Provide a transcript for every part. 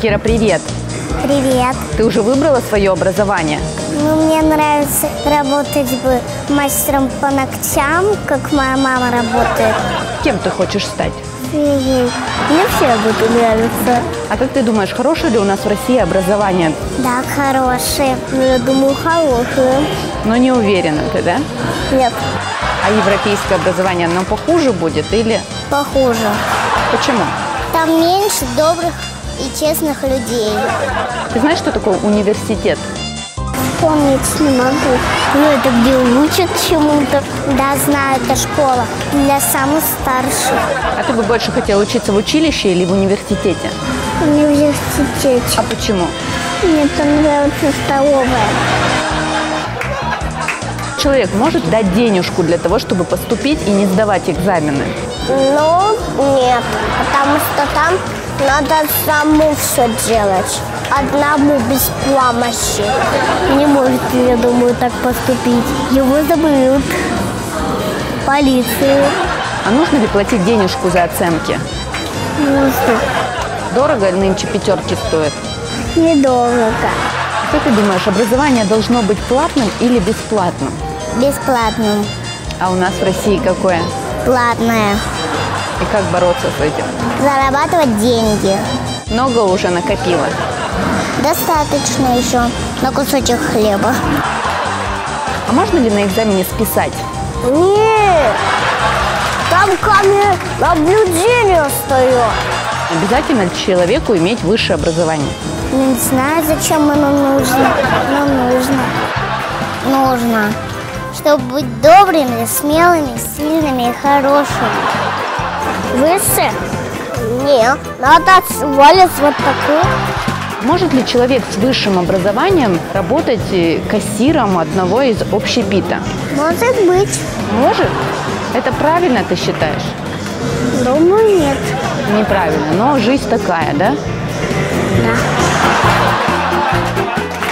Кира, привет! Привет. Ты уже выбрала свое образование? Ну, мне нравится работать бы мастером по ногтям, как моя мама работает. Кем ты хочешь стать? Мне все работы нравятся. А как ты думаешь, хорошее ли у нас в России образование? Да, хорошие. Ну, я думаю, хорошие. Но не уверена ты, да? Нет, А европейское образование, оно похуже будет или похуже. почему? Там меньше добрых и честных людей. Ты знаешь, что такое университет? Вспомнить не могу. Ну, это где учат чему-то. Да, знаю, это школа для самых старших. А ты бы больше хотела учиться в училище или в университете? В университете. А почему? Мне там нравится столовая. Человек может дать денежку для того, чтобы поступить и не сдавать экзамены? Ну, нет, потому что там надо саму все делать. Одному без помощи. Не может, я думаю, так поступить. Его заберут. Полицию. А нужно ли платить денежку за оценки? Нужно. Дорого нынче пятерки стоят? Недорого. Как ты думаешь, образование должно быть платным или бесплатным? Бесплатным. А у нас в России какое? Платное. И как бороться с этим? Зарабатывать деньги. Много уже накопила. Достаточно еще на кусочек хлеба. А можно ли на экзамене списать? Нет! Там камера наблюдения стоит. Обязательно ли человеку иметь высшее образование? Не знаю, зачем оно нужно. Но нужно. Нужно. Чтобы быть добрыми, смелыми, сильными и хорошими. Выше? Нет. Надо свалить вот такую. Может ли человек с высшим образованием работать э, кассиром одного из общепита? Может быть. Может? Это правильно, ты считаешь? Думаю, нет. Неправильно, но жизнь такая, да? Да.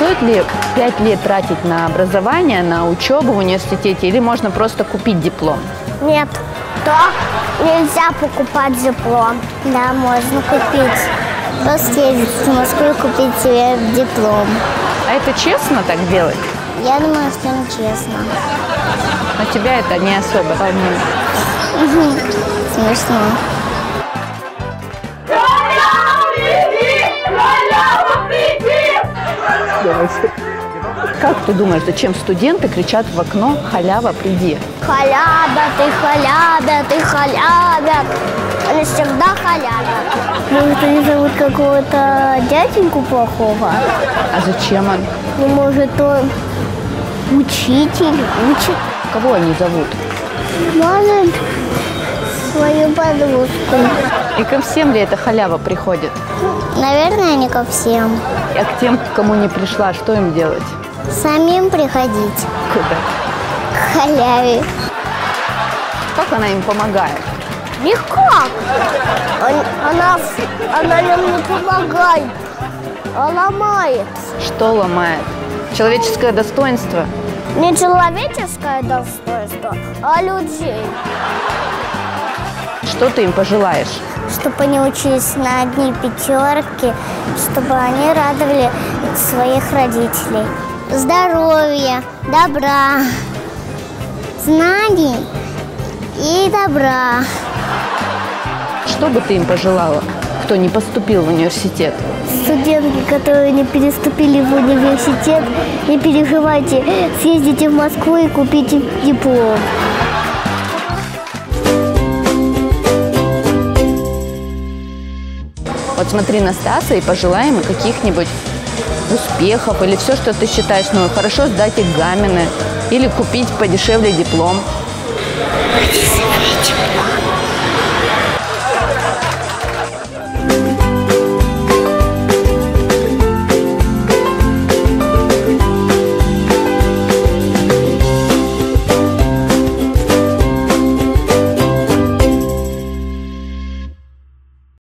Стоит ли пять лет тратить на образование, на учебу в университете, или можно просто купить диплом? Нет. То нельзя покупать диплом. Да, можно купить. Просто ездить в Москву и купить себе диплом. А это честно так делать? Я думаю, что нечестно. Но тебя это не особо волнует. Смешно. Как ты думаешь, зачем студенты кричат в окно «Халява, приди»? Халяба, ты халяба, ты халяба. Они всегда халябят. Может, они зовут какого-то дяденьку плохого? А зачем он? Ну, может, он учитель, учит. Кого они зовут? Может, свою подружку. И ко всем ли эта халява приходит? Наверное, не ко всем. А к тем, кому не пришла, что им делать? Самим приходить Куда? к халяве. Как она им помогает? Он- Она, она нам не помогает, а ломает. Что ломает? Человеческое достоинство? Не человеческое достоинство, а людей. Что ты им пожелаешь? Чтобы они учились на одни пятерки, чтобы они радовали своих родителей. Здоровья, добра, знаний и добра. Что бы ты им пожелала, кто не поступил в университет? Студентки, которые не переступили в университет, не переживайте, съездите в Москву и купите диплом. Вот смотри на Стаса и пожелай ему каких-нибудь успехов или все, что ты считаешь, ну, хорошо сдать экзамены или купить подешевле диплом.